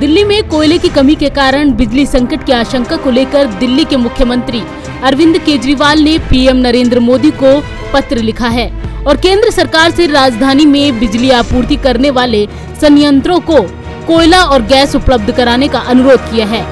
दिल्ली में कोयले की कमी के कारण बिजली संकट की आशंका को लेकर दिल्ली के मुख्यमंत्री अरविंद केजरीवाल ने पीएम नरेंद्र मोदी को पत्र लिखा है और केंद्र सरकार से राजधानी में बिजली आपूर्ति करने वाले संयंत्रों को कोयला और गैस उपलब्ध कराने का अनुरोध किया है।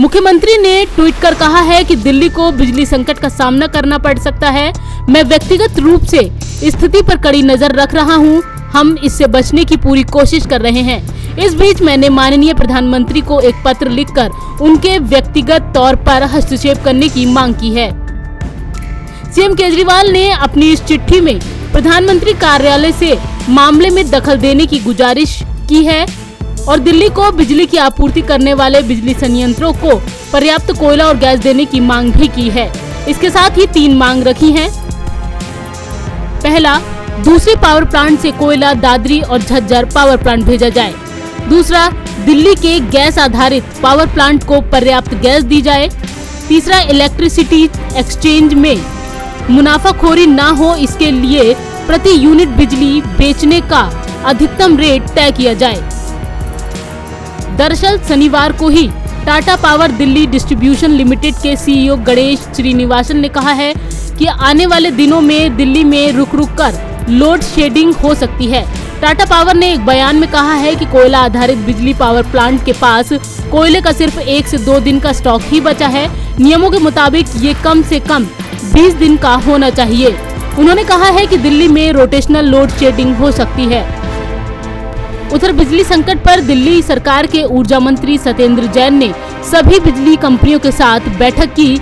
मुख्यमंत्री ने ट्वीट कर कहा है कि दिल्ली को बिजली संकट का सामना करना पड़ सकता है। मैं व्यक्तिगत रूप से स्थिति पर कड़ी नज़र रख रहा हूँ। हम इससे बचने की पूरी कोशिश कर रहे हैं। इस बीच मैंने माननीय प्रधानमंत्री को एक पत्र लिखकर उनके व्यक्तिगत तौर पर हस्तक्षेप करने की मांग की है। सीएम केजरीवाल ने अपनी इस चिट्ठी में प्रधानमंत्री कार्यालय से मामले में दखल देने की गुजारिश की है और दिल्ली को बिजली की आपूर्ति करने वाले बिजली संयंत्रों को पर्याप्त कोयला और गैस देने की मांग भी की है। इसके साथ ही तीन मांग रखी है। पहला, दूसरे पावर प्लांट से कोयला, दादरी और झज्जर पावर प्लांट भेजा जाए। दूसरा, दिल्ली के गैस आधारित पावर प्लांट को पर्याप्त गैस दी जाए। तीसरा इलेक्ट्रिसिटी एक्सचेंज में मुनाफाखोरी न हो, इसके लिए प्रति यूनिट बिजली बेचने का अधिकतम रेट तय किया जाए। दरअसल, शनिवार को ही Tata power Delhi distribution limited के सीईओ गणेश श्रीनिवासन ने कहा है कि आने वाले दिनों में दिल्ली में रुक रुक कर लोड शेडिंग हो सकती है। टाटा पावर ने एक बयान में कहा है कि कोयला आधारित बिजली पावर प्लांट के पास कोयले का सिर्फ़ एक से दो दिन का स्टॉक ही बचा है। नियमों के मुताबिक ये कम से कम 20 दिन का होना चाहिए। उन्होंने कहा है कि दिल्ली में रोटेशनल लोड शेडिंग हो सकती है। उधर बिजली संकट पर दिल्ली सरकार के ऊर्जा मंत्री सत्येंद्र जैन ने सभी बिजली कंपनियों के साथ बैठक की।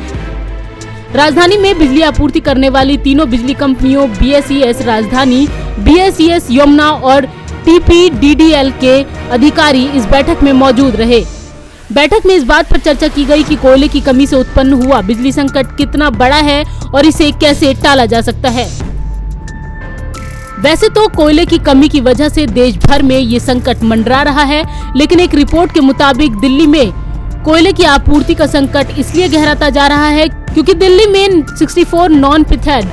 राजधानी में बिजली आपूर्ति करने वाली तीनों बिजली कंपनियों बीएसईएस राजधानी बीएसईएस यमुना और टीपीडीडीएल के अधिकारी इस बैठक में मौजूद रहे। बैठक में इस बात पर चर्चा की गई कि कोयले की कमी से उत्पन्न हुआ बिजली संकट कितना बड़ा है और इसे कैसे टाला जा सकता है। वैसे तो कोयले की कमी की वजह से देश भर में ये संकट मंडरा रहा है, लेकिन एक रिपोर्ट के मुताबिक दिल्ली में कोयले की आपूर्ति का संकट इसलिए गहराता जा रहा है क्योंकि दिल्ली में 64 नॉन पिथेड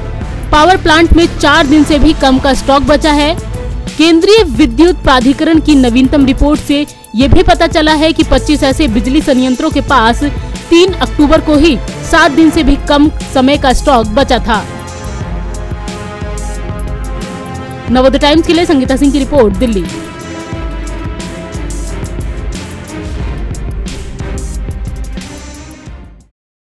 पावर प्लांट में चार दिन से भी कम का स्टॉक बचा है। केंद्रीय विद्युत प्राधिकरण की नवीनतम रिपोर्ट से ये भी पता चला है कि 25 ऐसे बिजली संयंत्रों के पास 3 अक्टूबर को ही सात दिन से भी कम समय का स्टॉक बचा था। नवोदय टाइम्स के लिए संगीता सिंह की रिपोर्ट, दिल्ली।